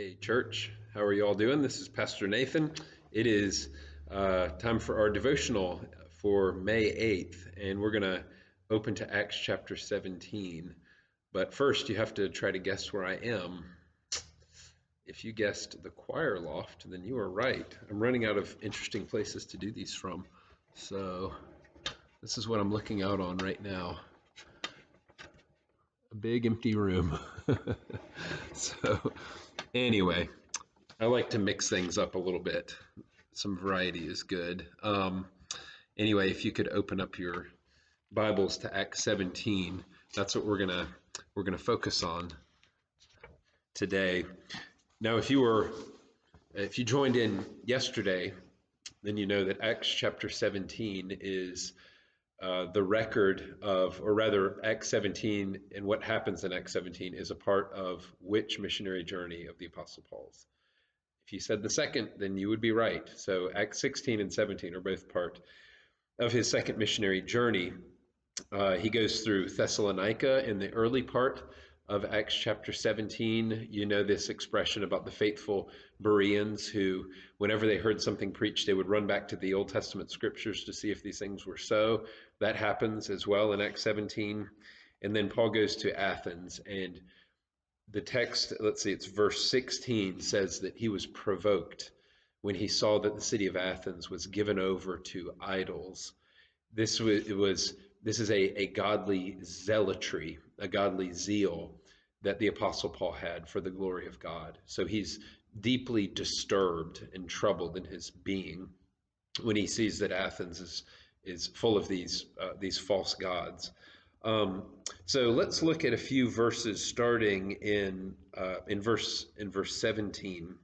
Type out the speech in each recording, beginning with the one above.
Hey, church, how are you all doing? This is Pastor Nathan. It is uh, time for our devotional for May 8th, and we're going to open to Acts chapter 17. But first, you have to try to guess where I am. If you guessed the choir loft, then you are right. I'm running out of interesting places to do these from. So, this is what I'm looking out on right now a big empty room. so, Anyway, I like to mix things up a little bit. Some variety is good. Um, anyway, if you could open up your Bibles to Acts 17, that's what we're gonna we're gonna focus on today. Now, if you were if you joined in yesterday, then you know that Acts chapter 17 is uh, the record of, or rather, Acts 17 and what happens in Acts 17 is a part of which missionary journey of the Apostle Paul's? If you said the second, then you would be right. So Acts 16 and 17 are both part of his second missionary journey. Uh, he goes through Thessalonica in the early part of Acts chapter 17, you know this expression about the faithful Bereans who, whenever they heard something preached, they would run back to the Old Testament scriptures to see if these things were so. That happens as well in Acts 17. And then Paul goes to Athens, and the text, let's see, it's verse 16, says that he was provoked when he saw that the city of Athens was given over to idols. This was, it was this is a, a godly zealotry, a godly zeal that the Apostle Paul had for the glory of God. So he's deeply disturbed and troubled in his being when he sees that Athens is, is full of these, uh, these false gods. Um, so let's look at a few verses starting in, uh, in, verse, in verse 17.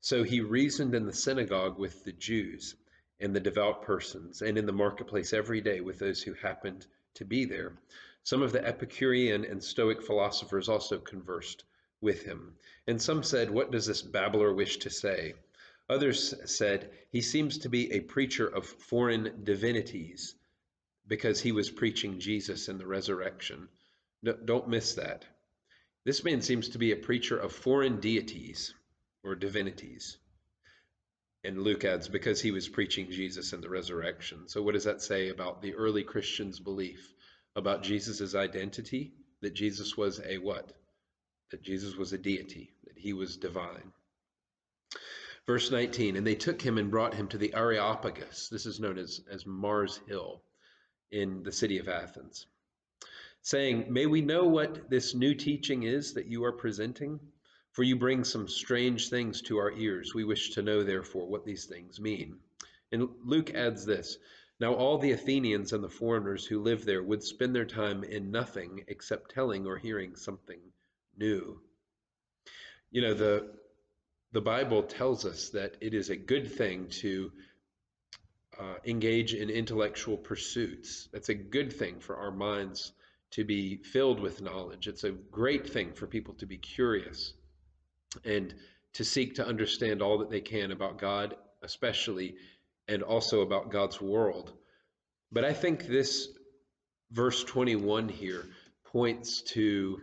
So he reasoned in the synagogue with the Jews and the devout persons, and in the marketplace every day with those who happened to be there. Some of the Epicurean and Stoic philosophers also conversed with him. And some said, What does this babbler wish to say? Others said, He seems to be a preacher of foreign divinities because he was preaching Jesus and the resurrection. No, don't miss that. This man seems to be a preacher of foreign deities or divinities. And Luke adds, because he was preaching Jesus and the resurrection. So, what does that say about the early Christians' belief about Jesus' identity? That Jesus was a what? That Jesus was a deity, that he was divine. Verse 19, and they took him and brought him to the Areopagus. This is known as, as Mars Hill in the city of Athens, saying, May we know what this new teaching is that you are presenting? For you bring some strange things to our ears. We wish to know, therefore, what these things mean. And Luke adds this Now all the Athenians and the foreigners who live there would spend their time in nothing except telling or hearing something new. You know, the, the Bible tells us that it is a good thing to uh, engage in intellectual pursuits. That's a good thing for our minds to be filled with knowledge. It's a great thing for people to be curious and to seek to understand all that they can about God, especially, and also about God's world. But I think this verse 21 here points to,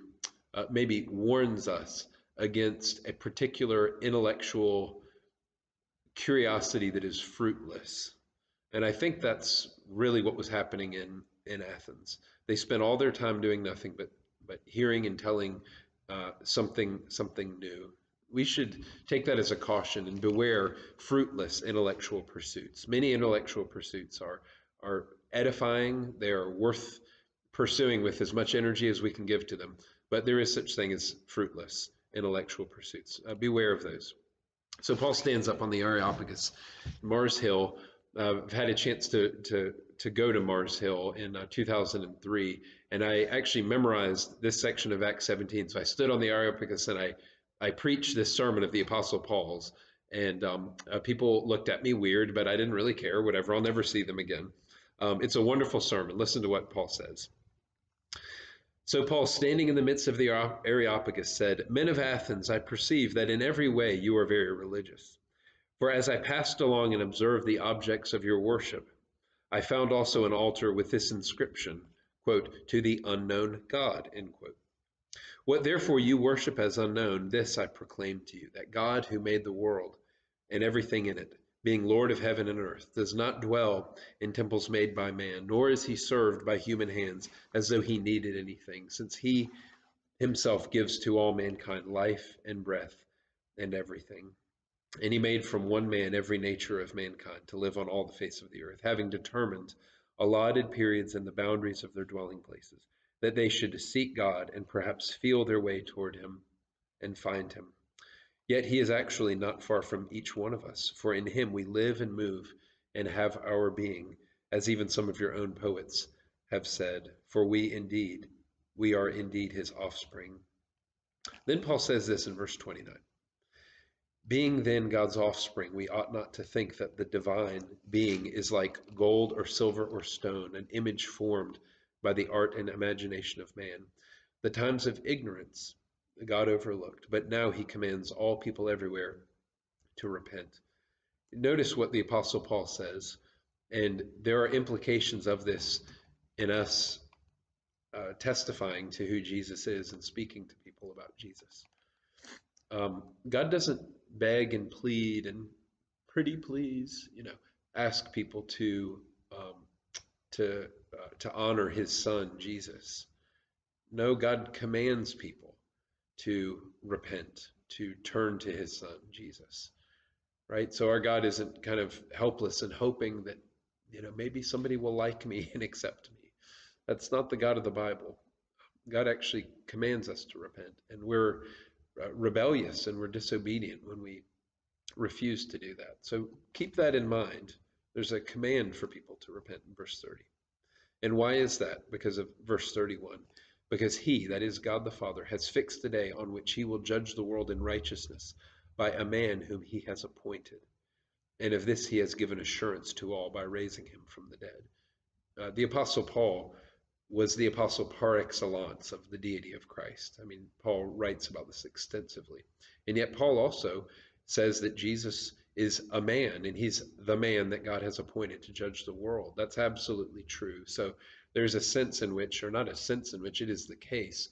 uh, maybe warns us against a particular intellectual curiosity that is fruitless. And I think that's really what was happening in, in Athens. They spent all their time doing nothing but, but hearing and telling uh, something something new. We should take that as a caution and beware fruitless intellectual pursuits. Many intellectual pursuits are are edifying. They are worth pursuing with as much energy as we can give to them. But there is such thing as fruitless intellectual pursuits. Uh, beware of those. So Paul stands up on the Areopagus, Mars Hill. Uh, I've had a chance to to to go to Mars Hill in uh, 2003, and I actually memorized this section of Acts 17. So I stood on the Areopagus and I, I preached this sermon of the Apostle Paul's, and um, uh, people looked at me weird, but I didn't really care. Whatever, I'll never see them again. Um, it's a wonderful sermon. Listen to what Paul says. So Paul, standing in the midst of the Areopagus, said, Men of Athens, I perceive that in every way you are very religious. For as I passed along and observed the objects of your worship, I found also an altar with this inscription quote, to the unknown God. What therefore you worship as unknown, this I proclaim to you that God, who made the world and everything in it, being Lord of heaven and earth, does not dwell in temples made by man, nor is he served by human hands as though he needed anything, since he himself gives to all mankind life and breath and everything. And he made from one man every nature of mankind to live on all the face of the earth, having determined allotted periods and the boundaries of their dwelling places that they should seek God and perhaps feel their way toward Him and find Him. Yet He is actually not far from each one of us, for in Him we live and move and have our being, as even some of your own poets have said, for we indeed, we are indeed His offspring. Then Paul says this in verse 29. Being then God's offspring, we ought not to think that the divine being is like gold or silver or stone, an image formed by the art and imagination of man. The times of ignorance God overlooked, but now he commands all people everywhere to repent. Notice what the Apostle Paul says, and there are implications of this in us uh, testifying to who Jesus is and speaking to people about Jesus. Um, God doesn't beg and plead and pretty please, you know, ask people to um, to uh, to honor his son Jesus. No, God commands people to repent, to turn to his son Jesus. Right? So our God isn't kind of helpless and hoping that you know maybe somebody will like me and accept me. That's not the God of the Bible. God actually commands us to repent, and we're uh, rebellious and we're disobedient when we refuse to do that. So keep that in mind. There's a command for people to repent in verse 30. And why is that? Because of verse 31. Because he, that is God the Father, has fixed the day on which he will judge the world in righteousness by a man whom he has appointed. And of this he has given assurance to all by raising him from the dead. Uh, the Apostle Paul was the apostle par excellence of the deity of Christ. I mean, Paul writes about this extensively. And yet, Paul also says that Jesus is a man and he's the man that God has appointed to judge the world. That's absolutely true. So there's a sense in which, or not a sense in which, it is the case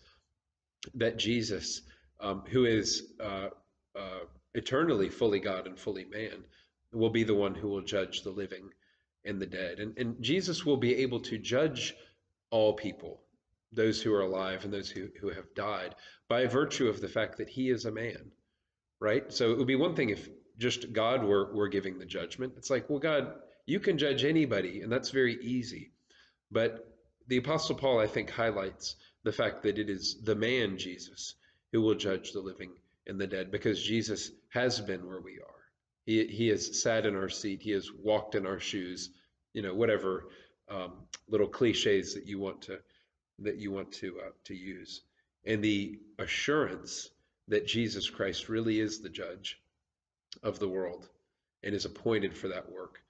that Jesus, um, who is uh, uh, eternally fully God and fully man, will be the one who will judge the living and the dead. And, and Jesus will be able to judge all people, those who are alive and those who, who have died, by virtue of the fact that he is a man, right? So it would be one thing if just God we're, we're giving the judgment. It's like, well, God, you can judge anybody, and that's very easy. But the Apostle Paul, I think, highlights the fact that it is the man, Jesus, who will judge the living and the dead, because Jesus has been where we are. He, he has sat in our seat, he has walked in our shoes, you know, whatever um, little cliches that you want to that you want to uh, to use, and the assurance that Jesus Christ really is the judge of the world and is appointed for that work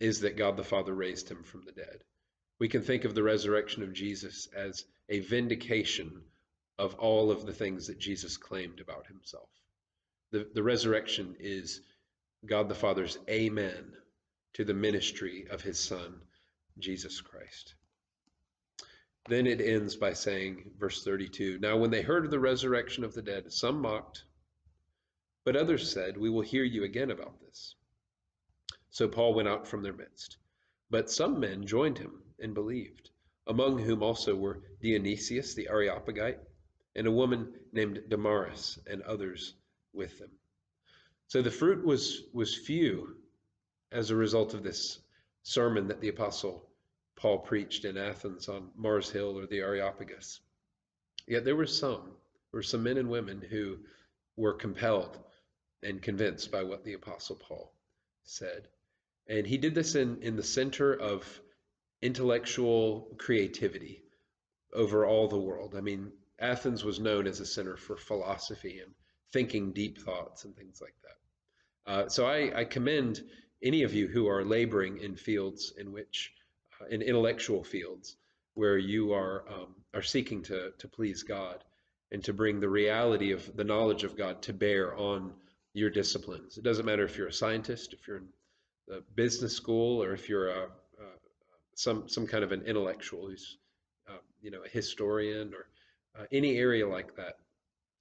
is that God the Father raised him from the dead. We can think of the resurrection of Jesus as a vindication of all of the things that Jesus claimed about himself. The, the resurrection is God the Father's amen to the ministry of his Son, Jesus Christ. Then it ends by saying, verse 32 Now, when they heard of the resurrection of the dead, some mocked but others said, We will hear you again about this. So Paul went out from their midst. But some men joined him and believed, among whom also were Dionysius the Areopagite, and a woman named Damaris, and others with them. So the fruit was, was few as a result of this sermon that the Apostle Paul preached in Athens on Mars Hill or the Areopagus. Yet there were some, there were some men and women who were compelled and convinced by what the Apostle Paul said. And he did this in, in the center of intellectual creativity over all the world. I mean, Athens was known as a center for philosophy and thinking deep thoughts and things like that. Uh, so I, I, commend any of you who are laboring in fields in which, uh, in intellectual fields, where you are um, are seeking to to please God and to bring the reality of the knowledge of God to bear on your disciplines. It doesn't matter if you're a scientist, if you're in the business school, or if you're a, a some some kind of an intellectual who's uh, you know a historian or uh, any area like that,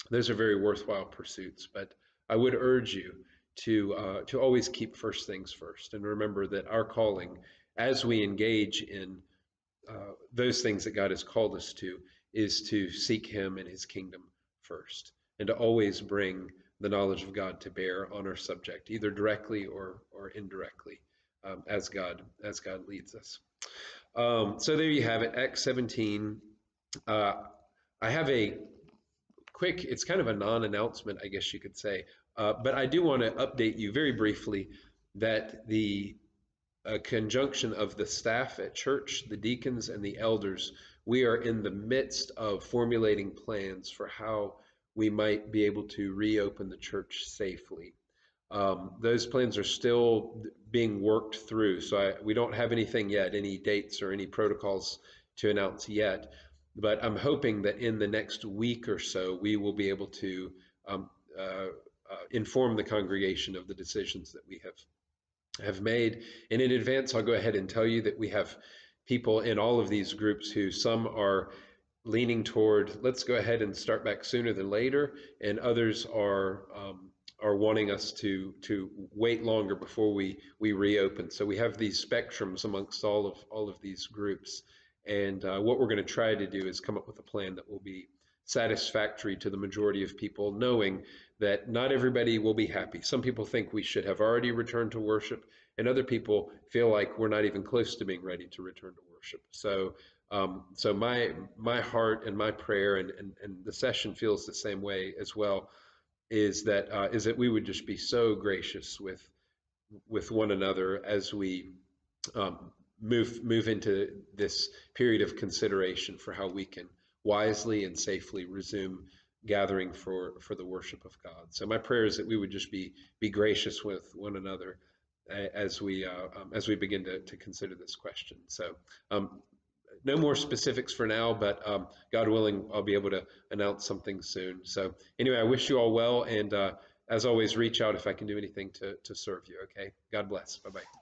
those are very worthwhile pursuits. But I would urge you to uh, to always keep first things first, and remember that our calling, as we engage in uh, those things that God has called us to, is to seek Him and His kingdom first, and to always bring the knowledge of God to bear on our subject, either directly or or indirectly, um, as God as God leads us. Um, so there you have it, Acts 17. Uh, I have a quick, it's kind of a non-announcement, I guess you could say, uh, but I do want to update you very briefly that the uh, conjunction of the staff at church, the deacons, and the elders, we are in the midst of formulating plans for how we might be able to reopen the church safely. Um, those plans are still being worked through, so I, we don't have anything yet, any dates or any protocols to announce yet. But I'm hoping that in the next week or so, we will be able to um, uh, uh, inform the congregation of the decisions that we have have made. And in advance, I'll go ahead and tell you that we have people in all of these groups who some are leaning toward let's go ahead and start back sooner than later, and others are um, are wanting us to to wait longer before we we reopen. So we have these spectrums amongst all of all of these groups, and uh, what we're going to try to do is come up with a plan that will be satisfactory to the majority of people, knowing that not everybody will be happy. Some people think we should have already returned to worship, and other people feel like we're not even close to being ready to return to worship. So, um, so my my heart and my prayer, and, and and the session feels the same way as well, is that uh, is that we would just be so gracious with with one another as we um, move move into this period of consideration for how we can wisely and safely resume gathering for for the worship of God. So my prayer is that we would just be be gracious with one another as we uh, um, as we begin to, to consider this question. So um, no more specifics for now, but um, God willing, I'll be able to announce something soon. So anyway, I wish you all well, and uh, as always, reach out if I can do anything to to serve you. Okay, God bless. Bye bye.